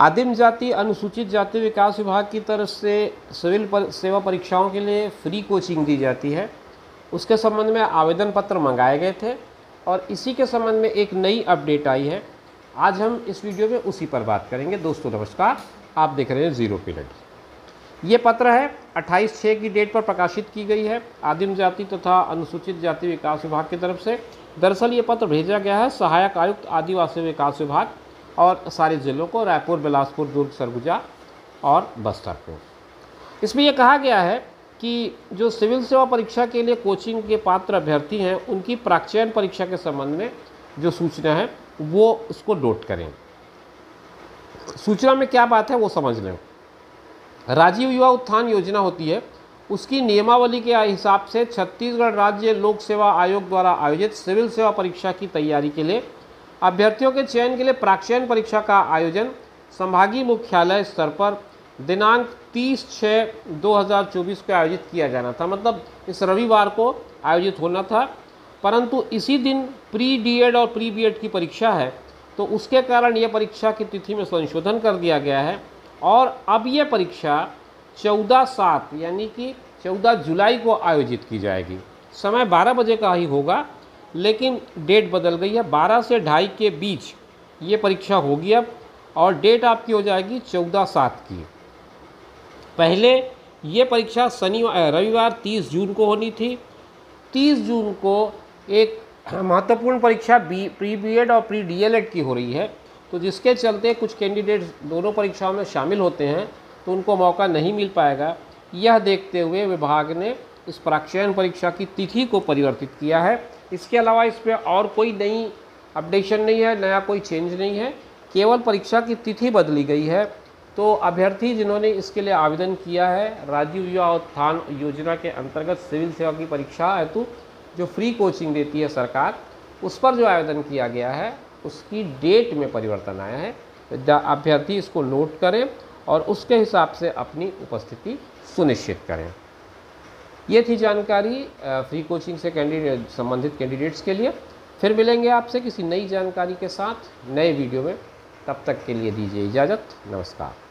आदिम जाति अनुसूचित जाति विकास विभाग की तरफ़ से सिविल पर, सेवा परीक्षाओं के लिए फ्री कोचिंग दी जाती है। उसके संबंध में आवेदन पत्र मंगाए गए थे और इसी के संबंध में एक नई अपडेट आई है। आज हम इस वीडियो में उसी पर बात करेंगे। दोस्तों नमस्कार। आप देख रहे हैं ज़ीरो पीरियड। ये पत्र है 28 छः की डेट पर प्रकाशित की गई है। आदिम जाति तथा तो अनुसूचित जाति विकास विभाग की तरफ़ से दरअसल ये पत्र भेजा गया है। सहायक आयुक्त आदिवासी विकास विभाग और सारे ज़िलों को, रायपुर, बिलासपुर, दुर्ग, सरगुजा और बस्तर को इसमें यह कहा गया है कि जो सिविल सेवा परीक्षा के लिए कोचिंग के पात्र अभ्यर्थी हैं, उनकी प्राक्षयन परीक्षा के संबंध में जो सूचना है, वो उसको नोट करें। सूचना में क्या बात है, वो समझ लें। राजीव युवा उत्थान योजना होती है, उसकी नियमावली के हिसाब से छत्तीसगढ़ राज्य लोक सेवा आयोग द्वारा आयोजित सिविल सेवा परीक्षा की तैयारी के लिए अभ्यर्थियों के चयन के लिए प्राक्षयन परीक्षा का आयोजन संभागीय मुख्यालय स्तर पर दिनांक 30 छः 2024 को आयोजित किया जाना था। मतलब इस रविवार को आयोजित होना था। परंतु इसी दिन प्री डीएड और प्री बीएड की परीक्षा है तो उसके कारण यह परीक्षा की तिथि में संशोधन कर दिया गया है। और अब यह परीक्षा चौदह सात यानी कि चौदह जुलाई को आयोजित की जाएगी। समय बारह बजे का ही होगा। लेकिन डेट बदल गई है। बारह से ढाई के बीच ये परीक्षा होगी अब और डेट आपकी हो जाएगी चौदह सात की। पहले ये परीक्षा शनिवार रविवार तीस जून को होनी थी। तीस जून को एक महत्वपूर्ण परीक्षा बी प्री बी और प्री डी एल एड की हो रही है। तो जिसके चलते कुछ कैंडिडेट्स दोनों परीक्षाओं में शामिल होते हैं तो उनको मौका नहीं मिल पाएगा। यह देखते हुए विभाग ने इस प्राक्षयन परीक्षा की तिथि को परिवर्तित किया है। इसके अलावा इस पर और कोई नई अपडेशन नहीं है, नया कोई चेंज नहीं है। केवल परीक्षा की तिथि बदली गई है। तो अभ्यर्थी जिन्होंने इसके लिए आवेदन किया है, राजीव युवा उत्थान योजना के अंतर्गत सिविल सेवा की परीक्षा हेतु जो फ्री कोचिंग देती है सरकार, उस पर जो आवेदन किया गया है, उसकी डेट में परिवर्तन आया है। अभ्यर्थी इसको नोट करें और उसके हिसाब से अपनी उपस्थिति सुनिश्चित करें। ये थी जानकारी फ्री कोचिंग से कैंडिडेट संबंधित कैंडिडेट्स के लिए। फिर मिलेंगे आपसे किसी नई जानकारी के साथ नए वीडियो में। तब तक के लिए दीजिए इजाज़त। नमस्कार।